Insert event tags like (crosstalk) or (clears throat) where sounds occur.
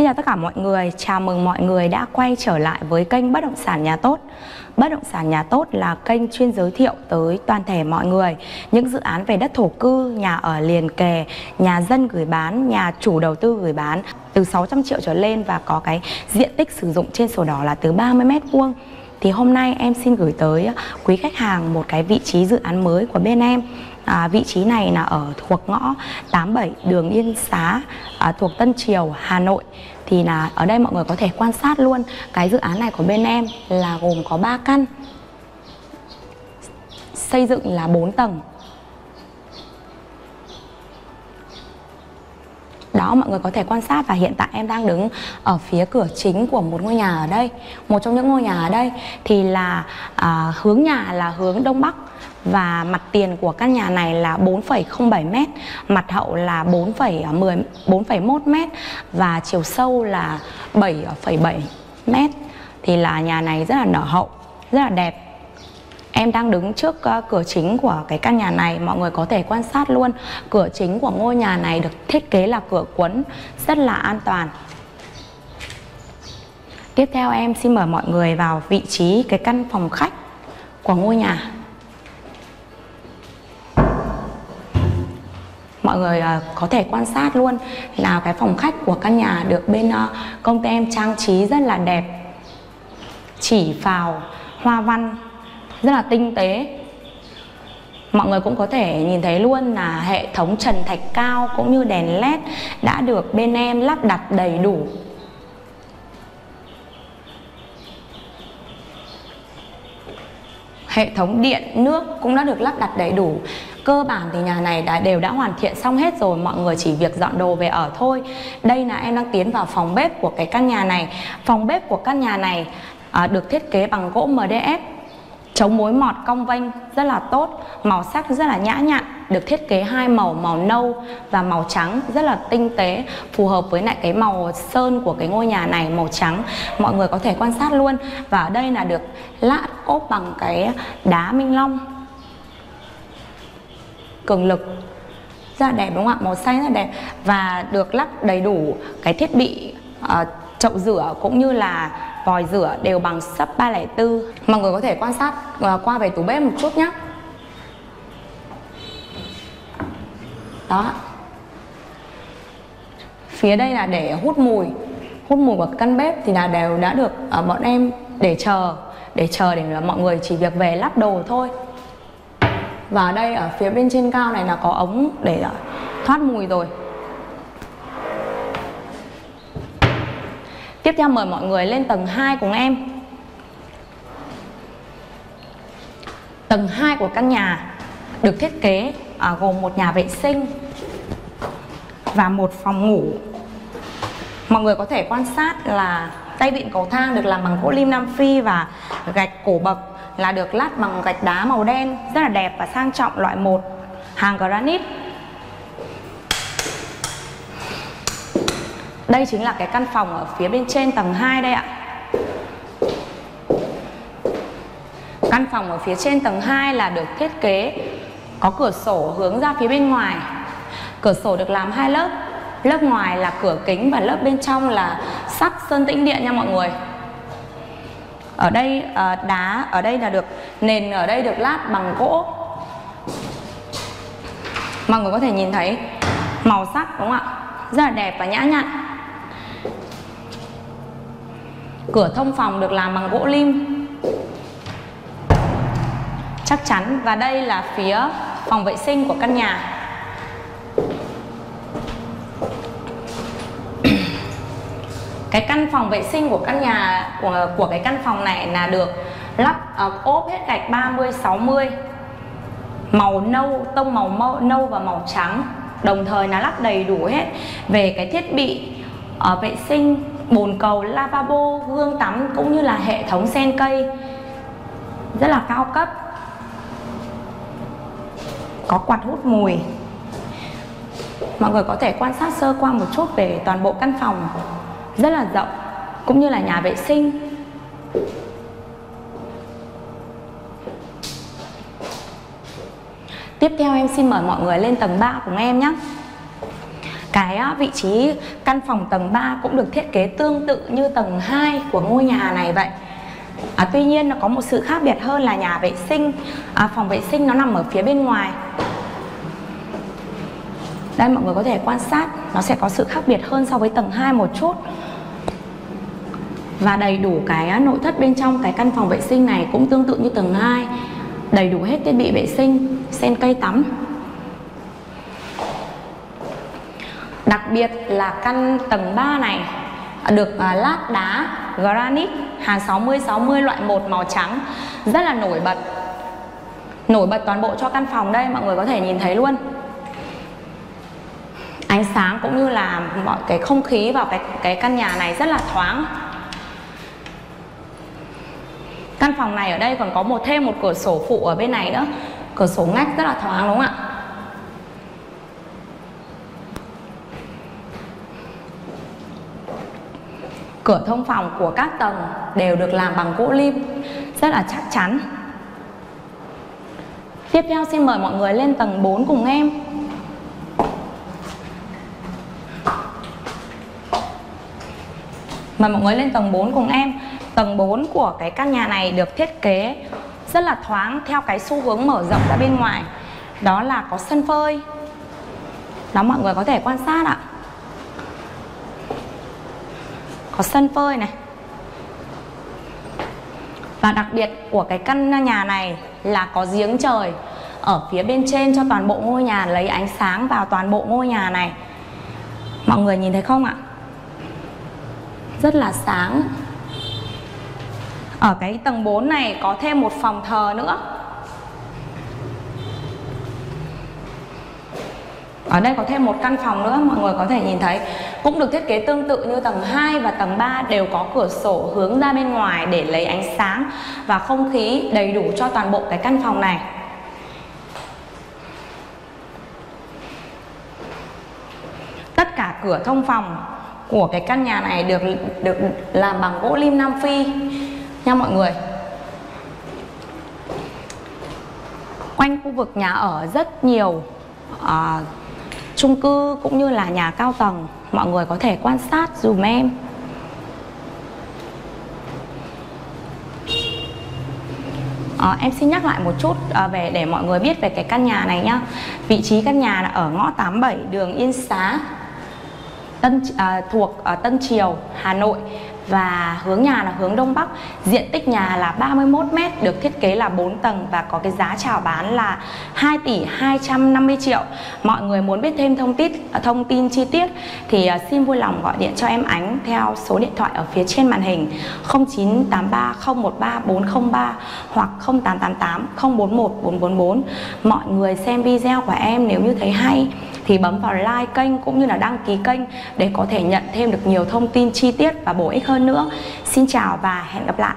Xin chào tất cả mọi người, chào mừng mọi người đã quay trở lại với kênh Bất động sản nhà tốt. Bất động sản nhà tốt là kênh chuyên giới thiệu tới toàn thể mọi người những dự án về đất thổ cư, nhà ở liền kề, nhà dân gửi bán, nhà chủ đầu tư gửi bán từ 600 triệu trở lên và có cái diện tích sử dụng trên sổ đỏ là từ 30 mét vuông. Thì hôm nay em xin gửi tới quý khách hàng một cái vị trí dự án mới của bên em à, vị trí này là ở thuộc ngõ 87 đường Yên Xá à, thuộc Tân Triều Hà Nội. Thì là ở đây mọi người có thể quan sát luôn. Cái dự án này của bên em là gồm có 3 căn. Xây dựng là 4 tầng. Đó mọi người có thể quan sát và hiện tại em đang đứng ở phía cửa chính của một ngôi nhà ở đây một trong những ngôi nhà ở đây thì là à, hướng nhà là hướng đông bắc và mặt tiền của căn nhà này là 4,07 m, mặt hậu là 4,10 4,1 m và chiều sâu là 7,7 m. Thì là nhà này rất là nở hậu, rất là đẹp. Em đang đứng trước uh, cửa chính của cái căn nhà này. Mọi người có thể quan sát luôn. Cửa chính của ngôi nhà này được thiết kế là cửa cuốn Rất là an toàn. Tiếp theo em xin mời mọi người vào vị trí cái căn phòng khách của ngôi nhà. Mọi người ờ, có thể quan sát luôn là cái phòng khách của căn nhà được bên ờ, công ty em trang trí rất là đẹp. Chỉ vào hoa văn rất là tinh tế. Mọi người cũng có thể nhìn thấy luôn là hệ thống trần thạch cao cũng như đèn led đã được bên em lắp đặt đầy đủ. Hệ thống điện nước cũng đã được lắp đặt đầy đủ. Cơ bản thì nhà này đã đều đã hoàn thiện xong hết rồi mọi người chỉ việc dọn đồ về ở thôi. Đây là em đang tiến vào phòng bếp của cái căn nhà này. Phòng bếp của căn nhà này à, được thiết kế bằng gỗ MDF chống mối mọt cong vênh rất là tốt màu sắc rất là nhã nhặn được thiết kế hai màu màu nâu và màu trắng rất là tinh tế phù hợp với lại cái màu sơn của cái ngôi nhà này màu trắng. Mọi người có thể quan sát luôn. Và ở đây là được lát ốp bằng cái đá minh long. Cường lực. Rất là đẹp đúng không ạ? Màu xanh rất là đẹp. Và được lắp đầy đủ cái thiết bị uh, chậu rửa cũng như là vòi rửa đều bằng sấp 304 mọi người có thể quan sát ờ, qua về tủ bếp một chút nhé đó. Phía đây là để hút mùi. Hút mùi của căn bếp thì là đều đã được ờ, bọn em để chờ. Để chờ để là mọi người chỉ việc về lắp đồ thôi. Và đây ở phía bên trên cao này là có ống để ờ, thoát mùi rồi. Tiếp theo mời mọi người lên tầng 2 cùng em. Tầng 2 của căn nhà được thiết kế à, gồm một nhà vệ sinh và một phòng ngủ. Mọi người có thể quan sát là tay vịn cầu thang được làm bằng gỗ lim Nam Phi và gạch cổ bậc là được lát bằng gạch đá màu đen rất là đẹp và sang trọng loại 1 hàng granite Đây chính là cái căn phòng ở phía bên trên tầng 2 đây ạ. Căn phòng ở phía trên tầng 2 là được thiết kế Có cửa sổ hướng ra phía bên ngoài. Cửa sổ được làm hai lớp. Lớp ngoài là cửa kính và lớp bên trong là sắt sơn tĩnh điện nha mọi người. Ở đây ờ, đá, ở đây là được Nền ở đây được lát bằng gỗ. Mọi người có thể nhìn thấy màu sắc đúng không ạ? Rất là đẹp và nhã nhặn. Cửa thông phòng được làm bằng gỗ lim. Chắc chắn Và đây là phía phòng vệ sinh của căn nhà. (clears throat) Cái căn phòng vệ sinh của căn nhà của, của cái căn phòng này là được lắp uh, ốp hết gạch 30 60 màu nâu tông màu, màu nâu và màu trắng. Đồng thời là lắp đầy đủ hết về cái thiết bị uh, vệ sinh bồn cầu, lavabo, gương tắm cũng như là hệ thống sen cây. Rất là cao cấp. Có quạt hút mùi. Mọi người có thể quan sát sơ qua một chút về toàn bộ căn phòng. Rất là rộng cũng như là nhà vệ sinh. Tiếp theo em xin mời mọi người lên tầng 3 cùng em nhé cái vị trí căn phòng tầng 3 cũng được thiết kế tương tự như tầng 2 của ngôi nhà này vậy. À, tuy nhiên nó có một sự khác biệt hơn là nhà vệ sinh. À, phòng vệ sinh nó nằm ở phía bên ngoài. Đây mọi người có thể quan sát nó sẽ có sự khác biệt hơn so với tầng 2 một chút. Và đầy đủ cái nội thất bên trong cái căn phòng vệ sinh này cũng tương tự như tầng 2 đầy đủ hết thiết bị vệ sinh sen cây tắm. Đặc biệt là căn tầng 3 này, được à, lát đá, granite hàn 60 60 loại 1 màu trắng, rất là nổi bật. Nổi bật toàn bộ cho căn phòng đây, mọi người có thể nhìn thấy luôn. Ánh sáng cũng như là mọi cái không khí vào cái cái căn nhà này rất là thoáng. Căn phòng này ở đây còn có một, thêm một cửa sổ phụ ở bên này nữa. Cửa sổ ngách rất là thoáng, đúng không ạ? Cửa thông phòng của các tầng đều được làm bằng gỗ lim, rất là chắc chắn. Tiếp theo xin mời mọi người lên tầng 4 cùng em. Mời mọi người lên tầng 4 cùng em. Tầng 4 của cái căn nhà này được thiết kế rất là thoáng theo cái xu hướng mở rộng ra bên ngoài. Đó là có sân phơi. Đó, mọi người có thể quan sát ạ. Có sân phơi này. Và đặc biệt của cái căn nhà này là có giếng trời. Ở phía bên trên cho toàn bộ ngôi nhà, lấy ánh sáng vào toàn bộ ngôi nhà này. Mọi người nhìn thấy không ạ? rất là sáng. Ở cái tầng 4 này có thêm một phòng thờ nữa. Ở đây có thêm một căn phòng nữa, mọi người có thể nhìn thấy. Cũng được thiết kế tương tự như tầng 2 và tầng 3 đều có cửa sổ hướng ra bên ngoài để lấy ánh sáng và không khí đầy đủ cho toàn bộ cái căn phòng này. Tất cả cửa thông phòng của cái căn nhà này được được làm bằng gỗ lim Nam Phi nha mọi người. Quanh khu vực nhà ở rất nhiều uh, chung cư cũng như là nhà cao tầng mọi người có thể quan sát dùm em À, em xin nhắc lại một chút à, về để mọi người biết về cái căn nhà này nhá. Vị trí căn nhà là ở ngõ 87 đường Yên Xá, Tân à, thuộc ở Tân Triều, Hà Nội và hướng nhà là hướng Đông Bắc. Diện tích nhà là 31 m được thiết kế là 4 tầng và có cái giá chào bán là 2 tỷ 250 triệu. Mọi người muốn biết thêm thông tin à, thông tin chi tiết thì à, xin vui lòng gọi điện cho em Ánh theo số điện thoại ở phía trên màn hình 0983 013 403 hoặc 0888 041 444 mọi người xem video của em nếu như thấy hay thì bấm vào like kênh cũng như là đăng ký kênh để có thể nhận thêm được nhiều thông tin chi tiết và bổ ích hơn nữa. Xin chào và hẹn gặp lại.